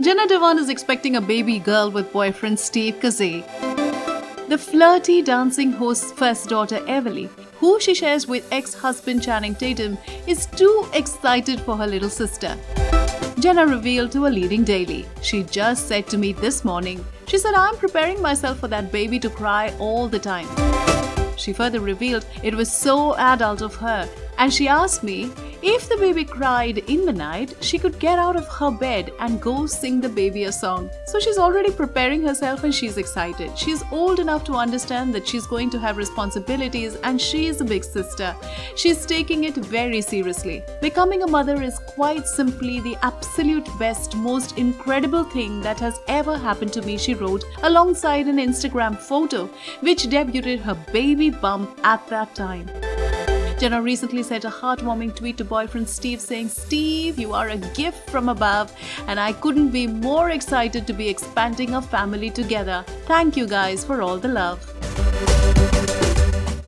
Jenna Dewan is expecting a baby girl with boyfriend Steve Kazee. The flirty dancing host's first daughter Everly, who she shares with ex-husband Channing Tatum, is too excited for her little sister. Jenna revealed to a leading daily. She just said to me this morning, she said, I'm preparing myself for that baby to cry all the time. She further revealed it was so adult of her, and she asked me if the baby cried in the night, she could get out of her bed and go sing the baby a song. So she's already preparing herself and she's excited. She's old enough to understand that she's going to have responsibilities and she is a big sister. She's taking it very seriously. Becoming a mother is quite simply the absolute best, most incredible thing that has ever happened to me, she wrote alongside an Instagram photo which debuted her baby bump at that time. Jenna recently sent a heartwarming tweet to boyfriend Steve saying, Steve, you are a gift from above, and I couldn't be more excited to be expanding our family together. Thank you guys for all the love.